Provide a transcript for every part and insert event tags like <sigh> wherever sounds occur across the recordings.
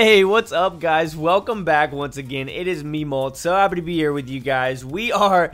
Hey, what's up, guys? Welcome back once again. It is me, Molt. So happy to be here with you guys. We are...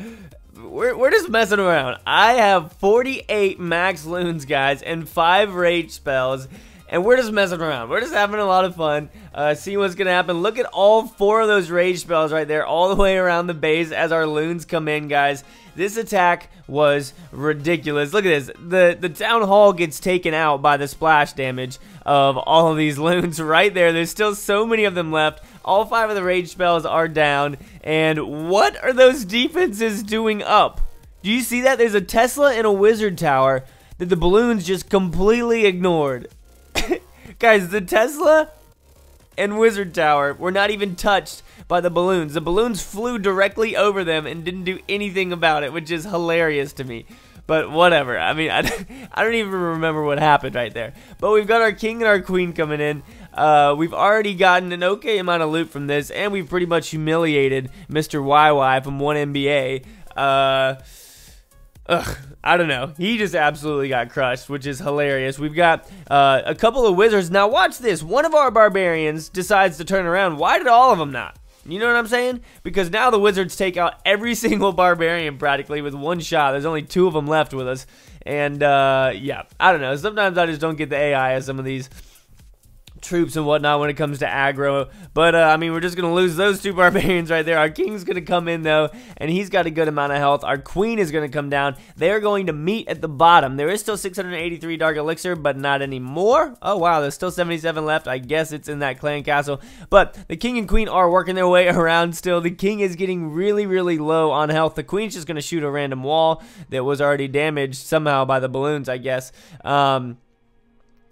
We're, we're just messing around. I have 48 max loons, guys, and 5 rage spells. And we're just messing around. We're just having a lot of fun. Uh, seeing what's going to happen. Look at all four of those rage spells right there. All the way around the base as our loons come in, guys. This attack was ridiculous. Look at this. The, the town hall gets taken out by the splash damage of all of these <laughs> loons right there. There's still so many of them left. All five of the rage spells are down. And what are those defenses doing up? Do you see that? There's a Tesla and a wizard tower that the balloons just completely ignored. <laughs> Guys, the Tesla and Wizard Tower were not even touched by the balloons. The balloons flew directly over them and didn't do anything about it, which is hilarious to me. But whatever. I mean, <laughs> I, I don't even remember what happened right there. But we've got our king and our queen coming in. Uh, we've already gotten an okay amount of loot from this, and we've pretty much humiliated Mr. YY from 1NBA. Uh, ugh, I don't know. He just absolutely got crushed, which is hilarious. We've got uh, a couple of wizards. Now watch this. One of our barbarians decides to turn around. Why did all of them not? You know what I'm saying? Because now the wizards take out every <laughs> single barbarian practically with one shot. There's only two of them left with us. And, uh, yeah, I don't know. Sometimes I just don't get the AI of some of these troops and whatnot when it comes to aggro. But, uh, I mean, we're just going to lose those two <laughs> barbarians right there. Our king's going to come in, though, and he's got a good amount of health. Our queen is going to come down. They're going to meet at the bottom. There is still 683 Dark Elixir, but not anymore. Oh, wow, there's still 77 left. I guess it's in that clan castle. But the king and queen are working their way <laughs> around still. The king is getting really, really low on health. The queen's just going to shoot a random wall that was already damaged somehow by the balloons, I guess. Um,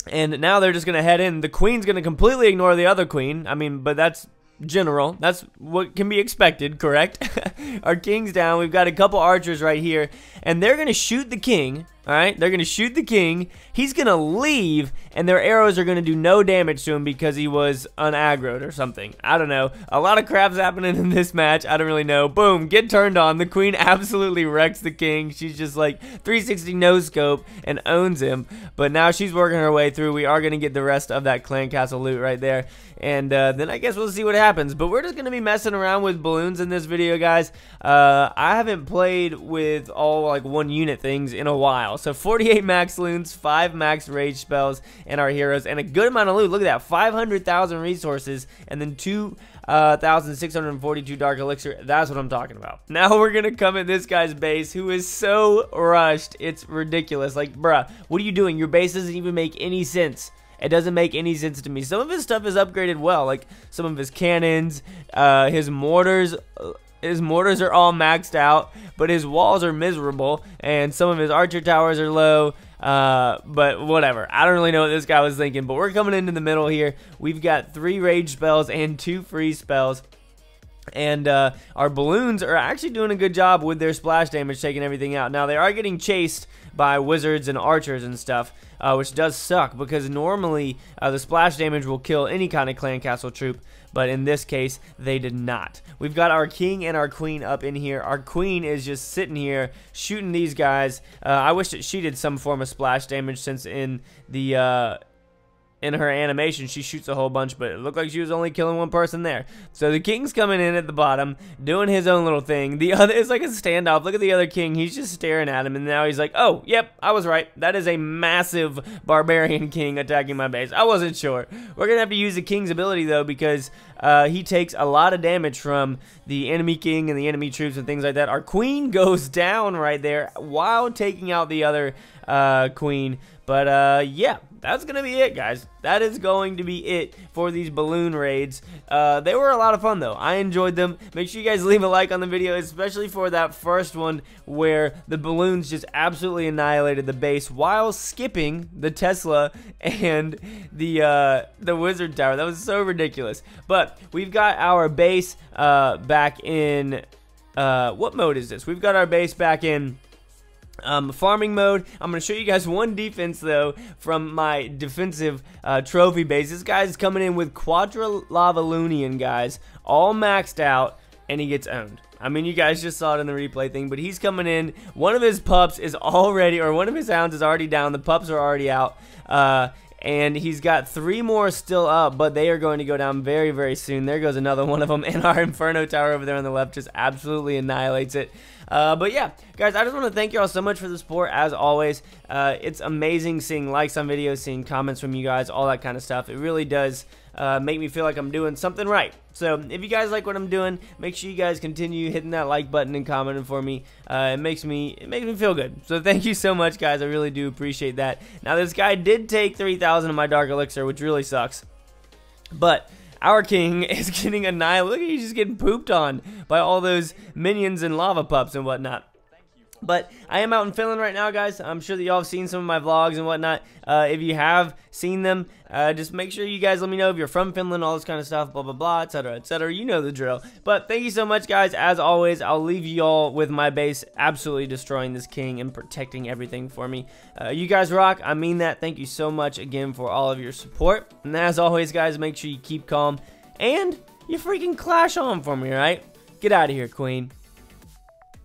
and now they're just going to head in. The queen's going to completely ignore the other queen. I mean, but that's general. That's what can be expected, correct? <laughs> Our king's down. We've got a couple archers right here. And they're going to shoot the king all right, they're going to shoot the king. He's going to leave, and their arrows are going to do no damage to him because he was unaggroed or something. I don't know. A lot of crap's happening in this match. I don't really know. Boom, get turned on. The queen <laughs> absolutely wrecks the king. She's just like 360 no scope and owns him. But now she's working her way through. We are going to get the rest of that clan castle loot right there. And uh, then I guess we'll see what happens. But we're just going to be messing around with balloons in this video, guys. Uh, I haven't played with all like one unit things in a while. So 48 max loons, 5 max rage spells, and our heroes, and a good amount of loot. Look at that, 500,000 resources, and then 2,642 uh, dark elixir. That's what I'm talking about. <laughs> Now we're going to come at this guy's base, who is so rushed. It's ridiculous. Like, bruh, what are you doing? Your base doesn't even make any sense. It doesn't make any sense to me. Some of his stuff is upgraded well, like some of his cannons, uh, his mortars uh, his mortars are all maxed out, but his walls are miserable, and some of his archer towers are low. Uh, but whatever. I don't really know what this guy was thinking, but we're coming into the middle here. We've got three rage spells and two free spells. And uh, our balloons are actually doing a good job with their splash damage, taking everything out. Now, they are getting chased by wizards and archers and stuff, uh, which does suck because normally uh, the splash damage will kill any kind of clan castle troop but in this case, they did not. We've got our king and our queen up in here. Our queen is just sitting here shooting these guys. Uh, I wish that she did some form of splash damage since in the... In her animation, she shoots a whole bunch, but it looked like she was only killing one person there. So the king's coming in at the bottom, doing his own little thing. The <laughs> other is like a standoff. Look at the other king. He's just staring at him, and now he's like, oh, yep, I was right. That is a massive barbarian king attacking my base. I wasn't sure. We're going to have to use the king's ability, though, because uh, he takes a lot of damage from the enemy king and the enemy troops and things like that. Our queen <laughs> goes down right there while taking out the other uh, queen. But uh, yeah, that's going to be it, guys. That is going to be it for these balloon raids. Uh, they were a lot of fun, though. I enjoyed them. Make sure you guys leave a like on the video, especially for that first one where the balloons just absolutely annihilated the base while skipping the Tesla and the uh, the Wizard Tower. That was so ridiculous. But we've got our base uh, back in... Uh, what mode is this? We've got our base back in um, farming mode. I'm going to show you guys one defense, though, from my defensive uh, trophy base. This guy's coming in with Quadra LavaLoonion, guys, all maxed out, and he gets owned. I mean, you guys just saw it in the replay thing, but he's coming in. One of his pups is already, or one of his hounds is already down. The pups are already out. Uh, and he's got three more still up, but they are going to go down very, very soon. There goes another one of them, and our <laughs> Inferno Tower over there on the left just absolutely annihilates it. Uh, but yeah, guys, I just want to thank you all so much for the support, as always. Uh, it's amazing seeing likes on videos, seeing comments from you guys, all that kind of stuff. It really does uh, make me feel like I'm doing something right. So if you guys like what I'm doing, make sure you guys continue hitting that like button and commenting for me. Uh, it makes me it makes me feel good. So thank you so much, guys. I really do appreciate that. Now this guy did take 3,000 of my Dark Elixir, which really sucks. But our king <laughs> is getting annihilated. Look, at he's just getting pooped on by all those minions and lava pups and whatnot. But I am out in Finland right now, guys. I'm sure that y'all have seen some of my vlogs and whatnot. Uh, if you have seen them, uh, just make sure you guys let me know if you're from Finland, all this kind of stuff, blah, blah, blah, etc., etc. You know the drill. But thank you so much, guys. As always, I'll leave you all with my base absolutely destroying this king and protecting everything for me. Uh, you guys rock. I mean that. Thank you so much again for all of your support. And as always, guys, make sure you keep calm and you freaking clash on for me, right? Get out of here, queen.